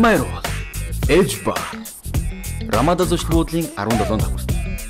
Алмай руу. Эжба. Рамада зөвшөлт буудлын 17 давхар.